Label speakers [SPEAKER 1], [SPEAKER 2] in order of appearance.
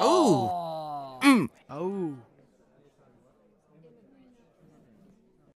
[SPEAKER 1] Oh. oh. Mm.
[SPEAKER 2] Oh.